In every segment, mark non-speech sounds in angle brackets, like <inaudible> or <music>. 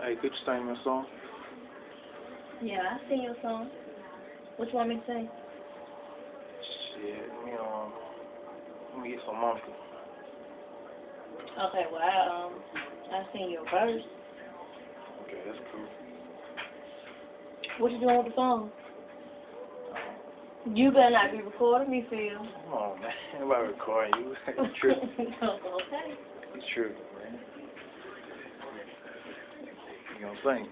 Hey, could you sing me a song? Yeah, I sing your song. What you want me to sing? Shit, let me, um, let me get some Monica. Okay, well, I, um, I sing your verse. Okay, that's cool. What you doing with the song? You better not be recording me, Phil. Come on, man. <laughs> Nobody recording you. <laughs> you tripping. <laughs> okay. You tripping, man. Gonna <laughs> sing?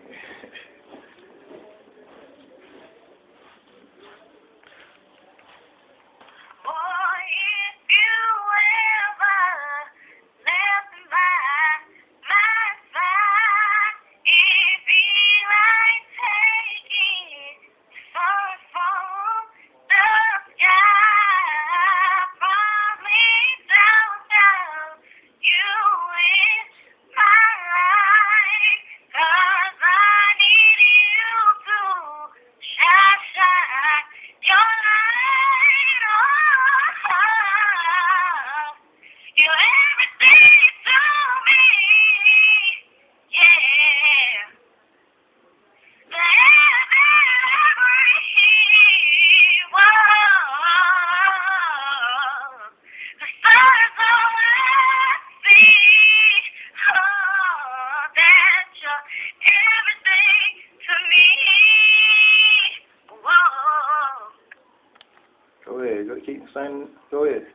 Whoa. Go ahead.